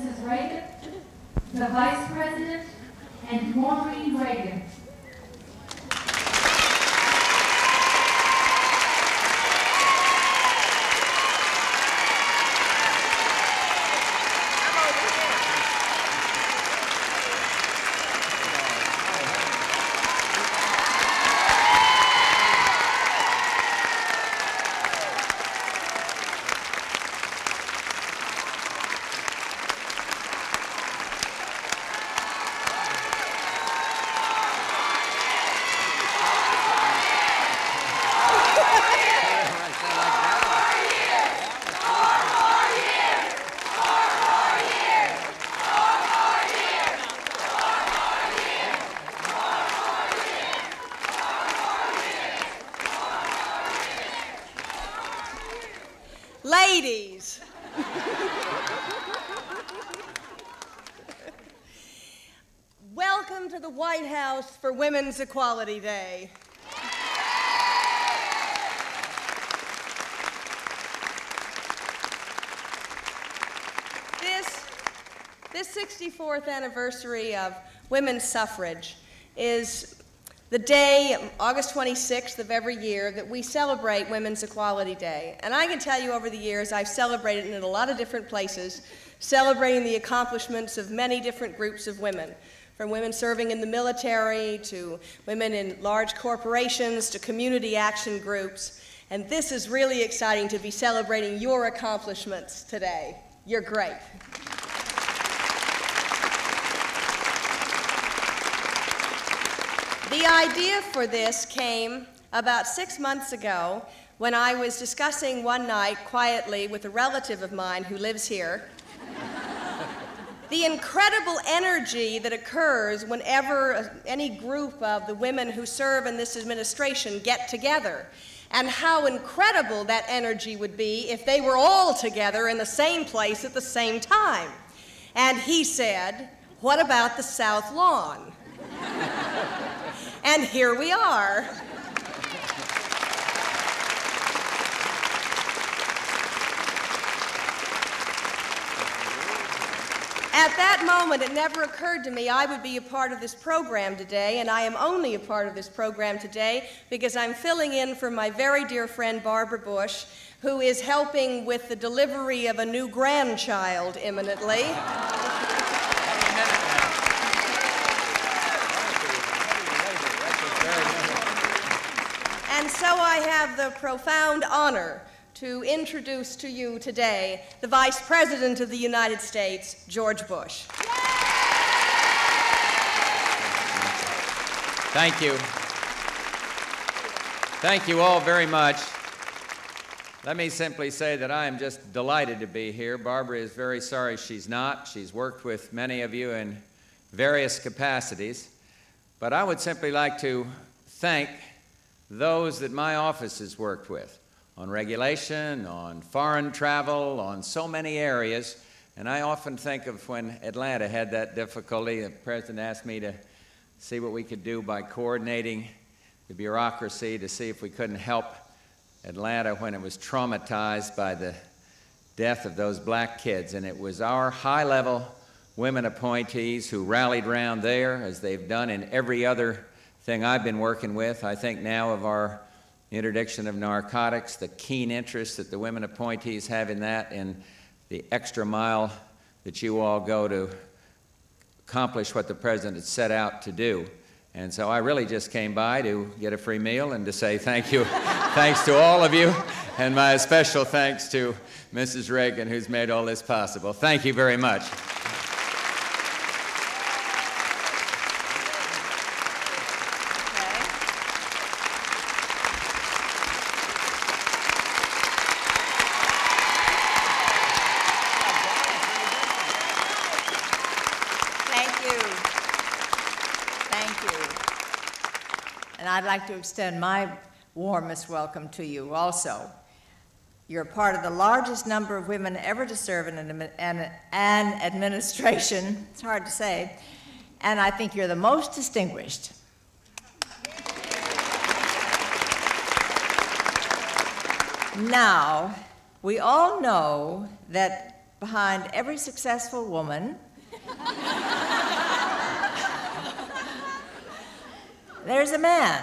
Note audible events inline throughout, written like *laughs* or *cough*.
Mrs. Reagan, the Vice President, and Maureen Reagan. Ladies. Welcome to the White House for Women's Equality Day. This, this 64th anniversary of women's suffrage is the day, August 26th of every year, that we celebrate Women's Equality Day. And I can tell you over the years, I've celebrated it in a lot of different places, celebrating the accomplishments of many different groups of women, from women serving in the military to women in large corporations to community action groups. And this is really exciting to be celebrating your accomplishments today. You're great. The idea for this came about six months ago when I was discussing one night quietly with a relative of mine who lives here the incredible energy that occurs whenever any group of the women who serve in this administration get together, and how incredible that energy would be if they were all together in the same place at the same time. And he said, What about the South Lawn? *laughs* and here we are. At that moment, it never occurred to me I would be a part of this program today, and I am only a part of this program today because I'm filling in for my very dear friend Barbara Bush, who is helping with the delivery of a new grandchild imminently. And so I have the profound honor to introduce to you today the Vice President of the United States, George Bush. Thank you. Thank you all very much. Let me simply say that I am just delighted to be here. Barbara is very sorry she's not. She's worked with many of you in various capacities. But I would simply like to thank those that my office has worked with on regulation, on foreign travel, on so many areas. And I often think of when Atlanta had that difficulty, the president asked me to see what we could do by coordinating the bureaucracy to see if we couldn't help Atlanta when it was traumatized by the death of those black kids. And it was our high level women appointees who rallied around there, as they've done in every other thing I've been working with. I think now of our interdiction of narcotics, the keen interest that the women appointees have in that, and the extra mile that you all go to accomplish what the president had set out to do. And so I really just came by to get a free meal and to say thank you. *laughs* thanks to all of you, and my special thanks to Mrs. Reagan, who's made all this possible. Thank you very much. I'd like to extend my warmest welcome to you also. You're part of the largest number of women ever to serve in an, an, an administration. *laughs* It's hard to say. And I think you're the most distinguished. Now, we all know that behind every successful woman, *laughs* there's a man.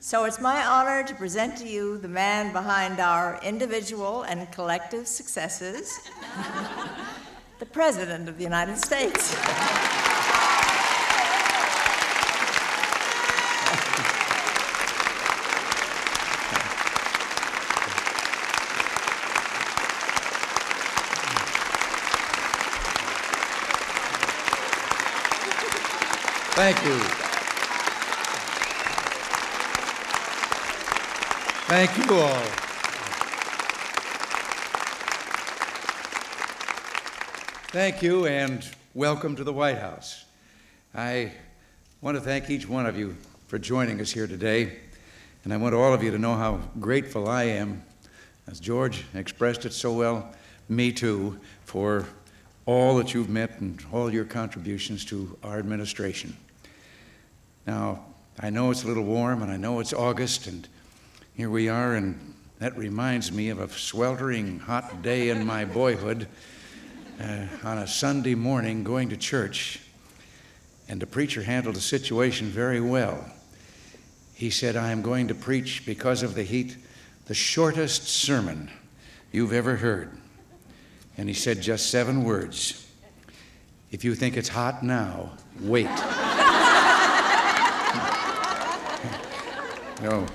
So it's my honor to present to you the man behind our individual and collective successes, *laughs* the President of the United States. Thank you. Thank you all. Thank you and welcome to the White House. I want to thank each one of you for joining us here today, and I want all of you to know how grateful I am, as George expressed it so well, me too, for all that you've meant and all your contributions to our administration. Now, I know it's a little warm and I know it's August, and here we are, and that reminds me of a sweltering hot day in my boyhood uh, on a Sunday morning going to church, and the preacher handled the situation very well. He said, I am going to preach because of the heat the shortest sermon you've ever heard. And he said just seven words If you think it's hot now, wait. No,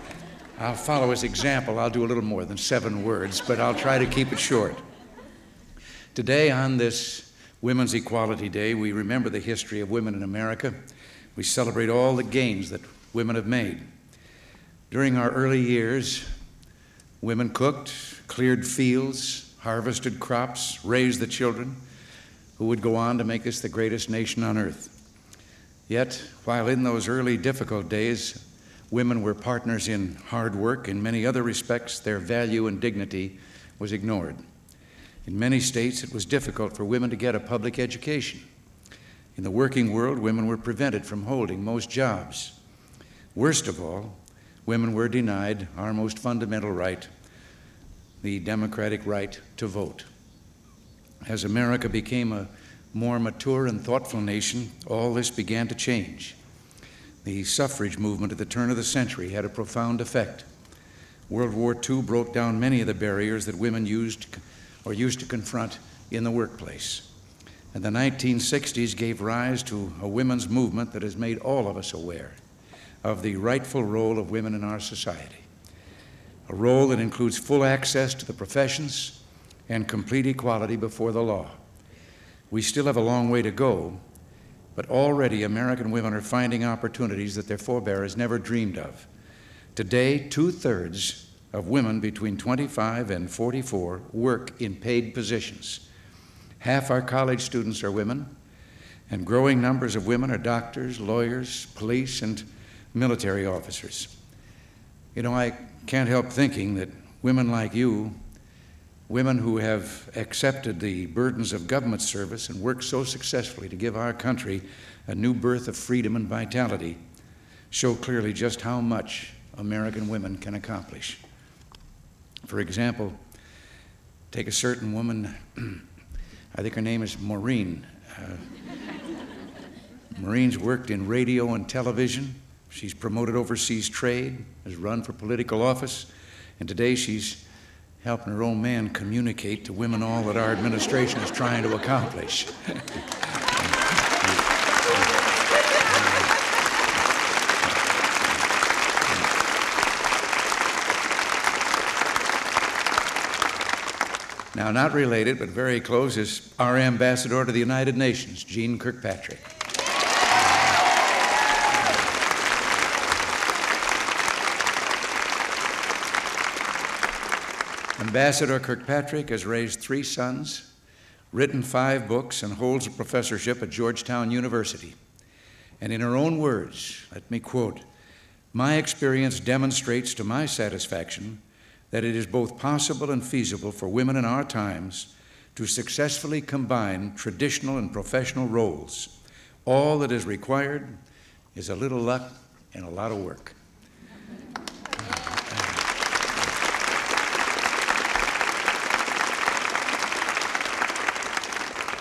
I'll follow his example. I'll do a little more than seven words, but I'll try to keep it short. Today, on this Women's Equality Day, we remember the history of women in America. We celebrate all the gains that women have made. During our early years, women cooked, cleared fields, harvested crops, raised the children who would go on to make us the greatest nation on earth. Yet, while in those early difficult days, women were partners in hard work, in many other respects, their value and dignity was ignored. In many states, it was difficult for women to get a public education. In the working world, women were prevented from holding most jobs. Worst of all, women were denied our most fundamental right the democratic right to vote. As America became a more mature and thoughtful nation, all this began to change. The suffrage movement at the turn of the century had a profound effect. World War II broke down many of the barriers that women used or used to confront in the workplace. And the 1960s gave rise to a women's movement that has made all of us aware of the rightful role of women in our society a role that includes full access to the professions and complete equality before the law. We still have a long way to go, but already American women are finding opportunities that their forebears never dreamed of. Today, two thirds of women between 25 and 44 work in paid positions. Half our college students are women, and growing numbers of women are doctors, lawyers, police, and military officers. You know, I can't help thinking that women like you, women who have accepted the burdens of government service and worked so successfully to give our country a new birth of freedom and vitality, show clearly just how much American women can accomplish. For example, take a certain woman, *clears throat* I think her name is Maureen. Uh, *laughs* Maureen's worked in radio and television. She's promoted overseas trade, has run for political office, and today she's helping her own man communicate to women all that our administration is trying to accomplish. Now, not related, but very close, is our ambassador to the United Nations, Jeane Kirkpatrick. Ambassador Kirkpatrick has raised three sons, written five books, and holds a professorship at Georgetown University. And in her own words, let me quote My experience demonstrates to my satisfaction that it is both possible and feasible for women in our times to successfully combine traditional and professional roles. All that is required is a little luck and a lot of work.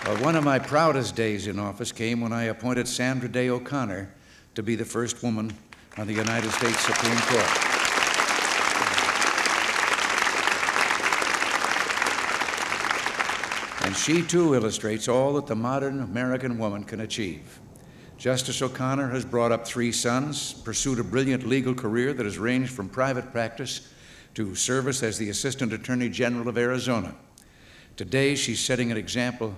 Well, one of my proudest days in office came when I appointed Sandra Day O'Connor to be the first woman on the United States Supreme Court. And she too illustrates all that the modern American woman can achieve. Justice O'Connor has brought up three sons, pursued a brilliant legal career that has ranged from private practice to service as the Assistant Attorney General of Arizona. Today, she's setting an example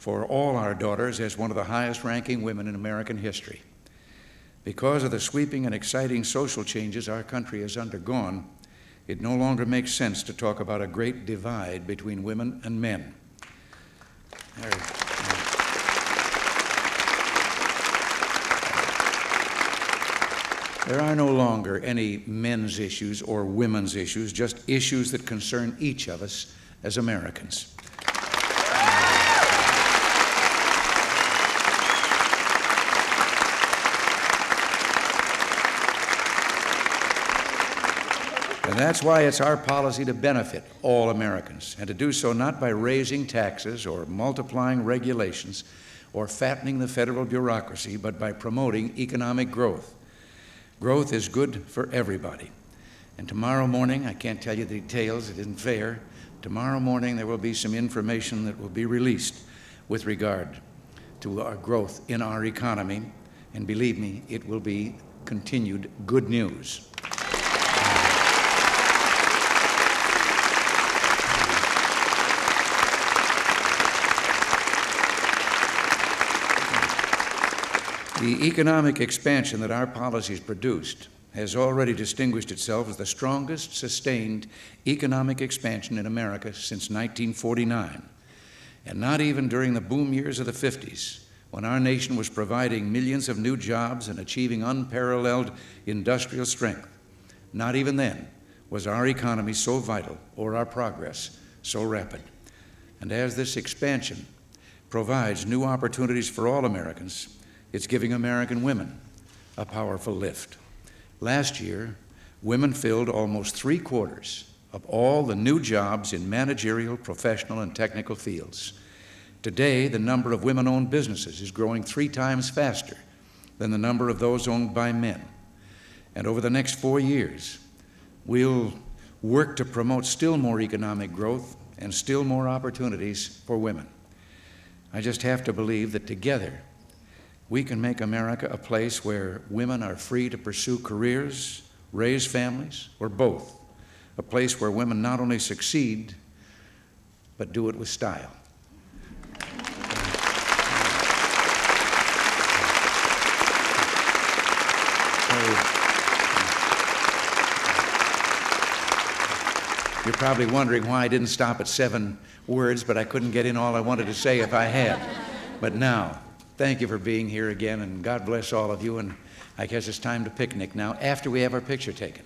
for all our daughters as one of the highest ranking women in American history. Because of the sweeping and exciting social changes our country has undergone, it no longer makes sense to talk about a great divide between women and men. There. There are no longer any men's issues or women's issues, just issues that concern each of us as Americans. That's why it's our policy to benefit all Americans, and to do so not by raising taxes or multiplying regulations or fattening the federal bureaucracy, but by promoting economic growth. Growth is good for everybody. And tomorrow morning, I can't tell you the details, it isn't fair. Tomorrow morning, there will be some information that will be released with regard to our growth in our economy. And believe me, it will be continued good news. The economic expansion that our policies produced has already distinguished itself as the strongest sustained economic expansion in America since 1949. And not even during the boom years of the 50s, when our nation was providing millions of new jobs and achieving unparalleled industrial strength, not even then was our economy so vital or our progress so rapid. And as this expansion provides new opportunities for all Americans, it's giving American women a powerful lift. Last year, women filled almost three quarters of all the new jobs in managerial, professional, and technical fields. Today, the number of women owned businesses is growing three times faster than the number of those owned by men. And over the next four years, we'll work to promote still more economic growth and still more opportunities for women. I just have to believe that together we can make America a place where women are free to pursue careers, raise families, or both. A place where women not only succeed, but do it with style. You're probably wondering why I didn't stop at seven words, but I couldn't get in all I wanted to say if I had. But now, thank you for being here again, and God bless all of you. And I guess it's time to picnic now after we have our picture taken.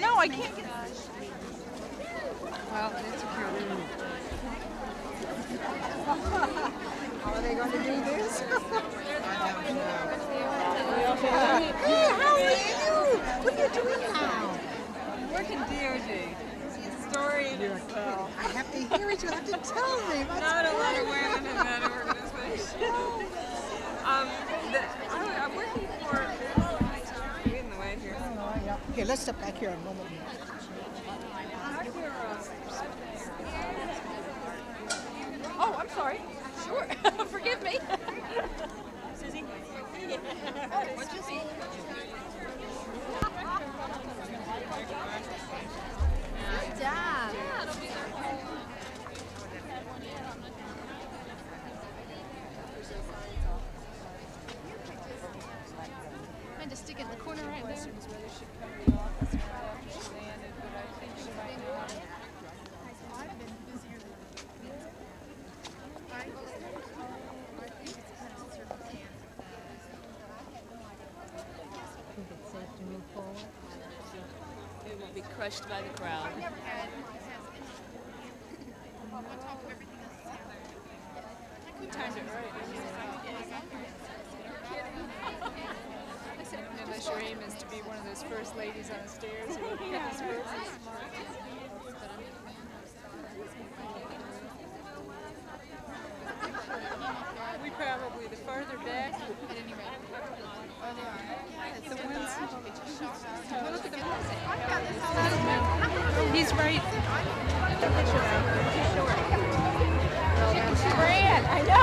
No, I can't get. Well, it's okay. How are they going to do this? Hey, how are you? What are you doing now? Working DOD. Story in itself. I have to hear it. You have to tell me. What's Not a lot of women in that organization. um, the, I, I'm working for. Get in the way here. Oh, yeah. Okay, let's step back here a moment. Oh, I'm sorry. Sure. *laughs* Forgive me. *laughs* What'd you see? And to stick it in the corner right there. It will be crushed by the crowd. On top of everything else that's happening. timed it right. Unless your aim is to be one of those first ladies on stairs who get *laughs* these roses. We probably the farther back. The ones. Look at the He's right. Brand, I know.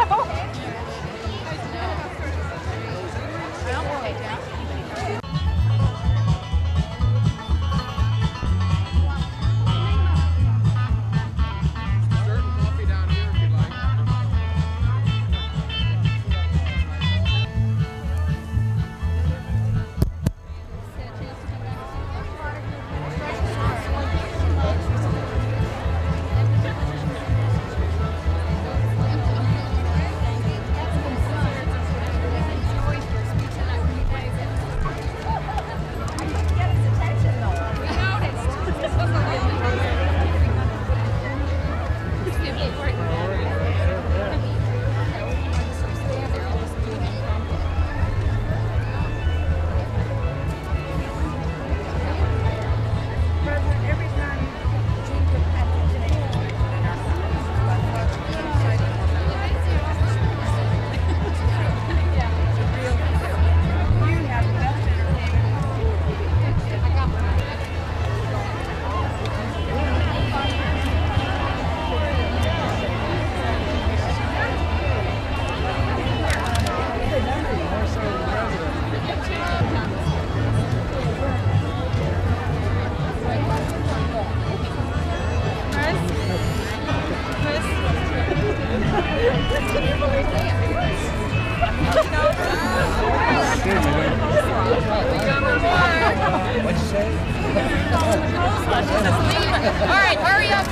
All right, hurry up,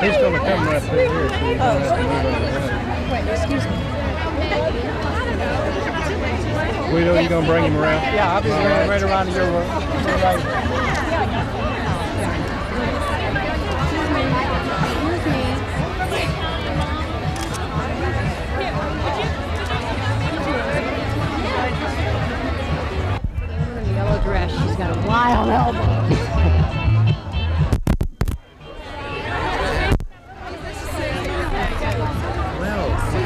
He's gonna come right through here. so you don't have to move out of the way. Guido, you gonna bring him around? Yeah, I'll be right, right around to your, your got a wild elbow.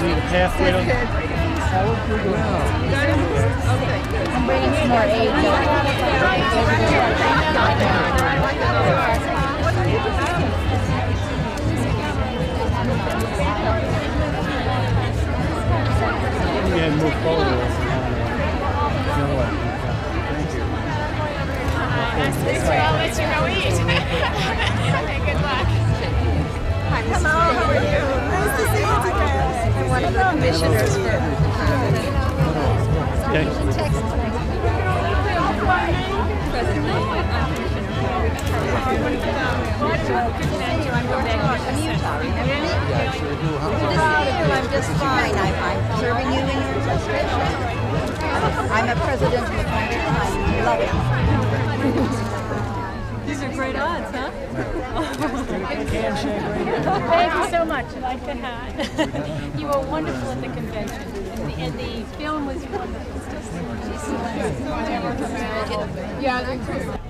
Need a pathway on- I'm bringing some more ahead and move forward. I'll let you go eat. Good luck. Hello, how are you? Nice to see you today. I'm one of the commissioners for um, Okay. I'm just fine. I'm, I'm serving you in your administration. I'm a president of the foundation. I love it. These are great odds, huh? Thank you so much. I like the hat. *laughs* you were wonderful at the convention, and the, and the film was wonderful. Yeah,